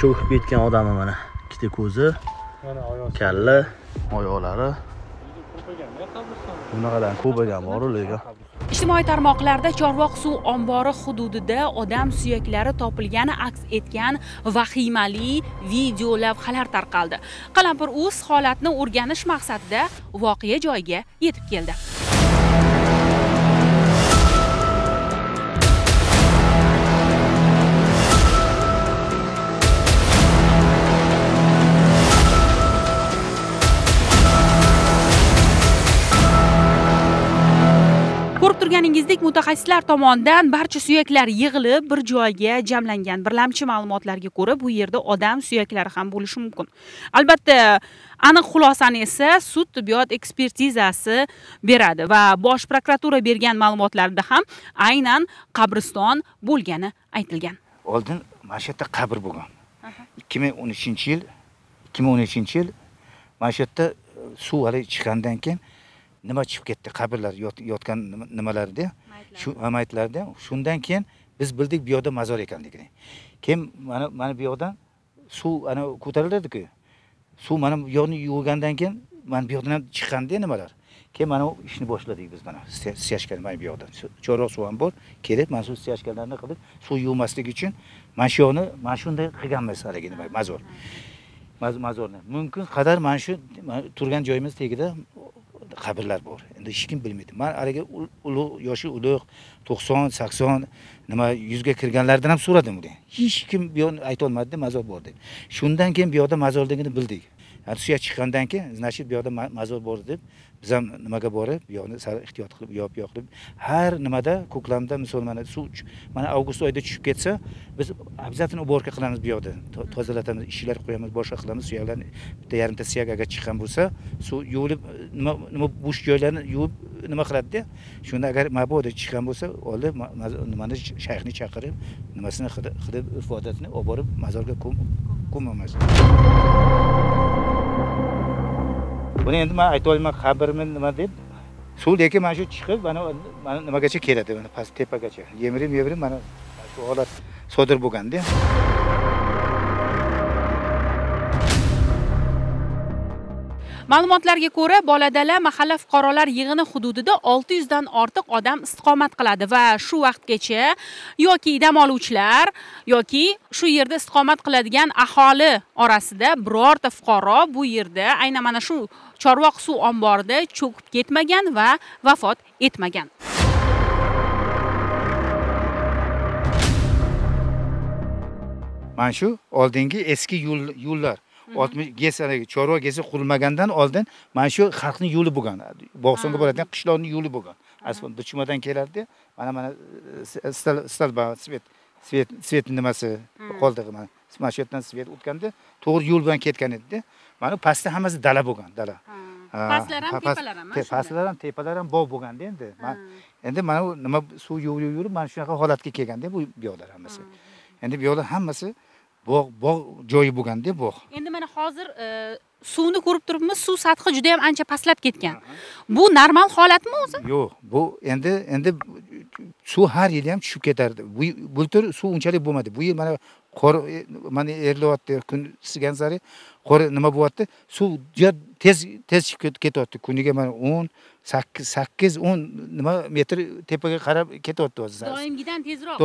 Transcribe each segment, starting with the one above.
cho'kib ketgan odami mana? Ikkita ko'zi kalla oyoqlari. Bunaqadan ko'paygan boru lekin ijtimoiy tarmoqlarda chorvoq suv ombori hududida odam suyaklari topilgani aks etgan vahimali video lavhalar tarqaldi. Qalampir uz holatni o'rganish maqsadida voqea joyiga yetib keldi turganingizdek mutaxassislar tomonidan barcha suyaklar yig'ilib bir joyga jamlangan birlamchi ma'lumotlarga ko'ra bu yerda odam suyaklari ham bo'lishi mumkin. Albatta aniq xulosani esa sud tibbiyot ekspertizasi beradi va bosh prokuratura bergan ma'lumotlarda ham aynan qabriston bo'lgani aytilgan. Oldin mana shu yerda qabr bo'lgan. Ikki ming o'n uchinchi yil ikki ming o'n uchinchi yil mana shu yerda suv haligi chiqqandan keyin nima chiqib ketdi qabrlar yot- yotgan nima- nimalarda shu maytlarda shundan keyin biz bildik bu yoqda mazor ekanligini. Keyin mana mana bu yoqdan suv ana ko'tariladiku suv mana bu yoqni yuvgandan keyin mana bu yoqdan ham chiqqanda nimalar. Keyin mana ishni boshladik biz mana syachkani mana bu yoqdan. Cho'roq suv ham bor kelib mana shu syachkalarni qilib suv yuvmaslik uchun mana shu yoqni mana shunday qilganmiz haligi nima mazor. Maz- mazorni. Mumkin qadar mana shu turgan joyimiz tagida qabrlar bor. Endi hech kim bilmaydi. Man haligi ulug' yoshi ulug' to'qson sakson nima yuzga kirganlardan ham so'radim uni hech kim bu yoqni aytolmadida mazor bor deb. Shundan keyin bu yoqda mazorligini bildik. Yani suyak chiqqandan keyin значит bu yoqda mazur mazor bor deb biz ham nimaga borib bu yoqni sal ehtiyot qilib u yoq bu yoq qilib har nimada ko'klamda misol mana suv mana avgust oyida tushib ketsa biz обязательно уборка qilamiz bu yoqda. Tozalatamiz ishlar qo'yamiz boshqa qilamiz suyaklarni bitta yarimta suyak agar chiqqan bo'lsa suv yuvilib nima nima bo'sh joylarni yuvib nima qiladida shunda agar mabodo chiqqan bo'lsa olib nimani shayxni chaqirib nimasini qilib ifodatini olib borib mazorga ko'm- ko'mamiz buni endi man aytolmayman qabrmi nima deb? Suv lekin mana shu chiqib mana mana nimagacha keladi mana past tepagacha yemirib yemirib mana shu holat sodir bo'lganda. Ma'lumotlarga ko'ra boladala mahalla fuqarolar yig'ini hududida 600 dan ortiq odam istiqomat qiladi va shu vaqtgacha yoki dam oluvchilar yoki shu yerda istiqomat qiladigan aholi orasida birorta fuqaro bu yerda aynan mana shu chorvoq suv omborida cho'kib ketmagan va vafot etmagan. Mana shu oldingi eski yo'llar oltmish haligi chorva gezi qurilmagandan oldin mana shu xalqni yo'li bo'lgan bog'songa boradigan qishloqni yo'li bo'lgan asfalt duchumadan kelardi mana mana stal svet svet svet nimasi qoldig'i mana mana shu yerdan svet o'tganda to'g'ri yo'l bilan ketgan edida mana pastda hammasi dala bo'lgan dala pastlar ham tepalar ham pastlar ham tepalar ham bog' bo'lganda endi endi mana nima suv yuvib yurib mana shunaqa holatga kelganda bu bu yoqlar hammasi endi bu yoqlar hammasi bog' bog' joyi bo'lganda bog' endi mana hozir e, suvni ko'rib turibmiz suv sathi juda ham ancha pastlab ketgan. Bu normal holatmi o'zi? Yo'q bu endi endi suv har yili ham tushib ketardi. Bu bultur suv unchalik bo'lmadi. Bu yil mana qor e, mana erilyapti kun isigan sari nima bo'lyapti? Suv juda tez tez chiqib ket- ketyapti. Kuniga mana o'n sakkiz sakkiz o'n nima metr tepaga qarab ketyapti hozir doimgidan tezroq.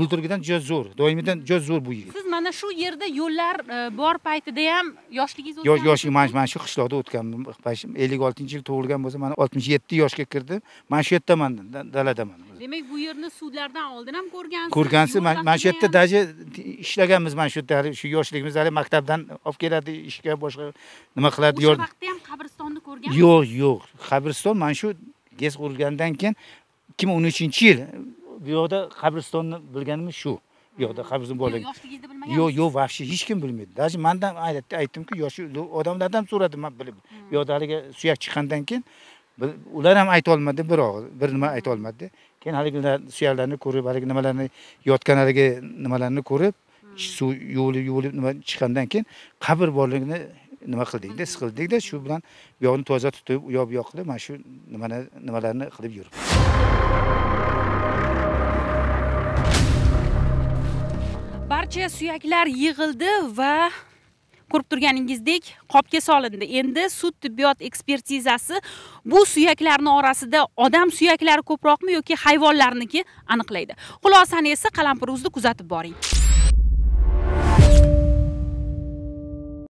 Bulturgidan juda zo'r. Doimiydan juda zo'r bu yil siz mana shu yerda yo'llar e, bor paytida ham yoshligingiz yosh o'tgan yoshlik mana mana shu qishloqda o'tganman ellik oltinchi yil tug'ilgan bo'lsa mana oltmish yetti yoshga kirdim mana shu yerdaman da- daladaman. Demak bu yerni suvlardan oldin ham ko'rgansiz. Ko'rgansiz mana shu yerda даже ishlaganmiz mana shu yerda shu yoshligimizda hali maktabdan olib keladi ishga boshqa nima qiladi o'sha vaqtda ham qabristonni ko'rgan yo'q yo'q. Qabriston mana shu gez qurilgandan keyin ikki ming o'n uchinchi yil bu yoqda qabristonni bilganimiz shu. Bu yoqda qabriston borligi. yoshligingizda bilmagan yo'q yo'q вообще hech kim bilmaydi. Даже mandan aytdi aytdimku yoshi odamlardan ham so'radim man bilib bu yoqda haligi suyak chiqqandan keyin ular ham aytolmadi bir og'iz bir nima aytolmadi keyin haligilar suyaklarni ko'rib haligi nimalarni yotgan haligi nimalarni ko'rib suv yuvilib yuvilib nima chiqqandan keyin qabr borligini nima qildikda his qildikda shu bilan bu yoqni toza tutib u yoq bu yoq qilib mana shu nimani nimalarni qilib yuribmiz barcha suyaklar yig'ildi va ko'rib turganingizdek qopga solindi. Endi sud tibbiyot ekspertizasi bu suyaklarni orasida odam suyaklari ko'proqmi yoki hayvonlarniki aniqlaydi. Xulosani esa qalampir uzda kuzatib boring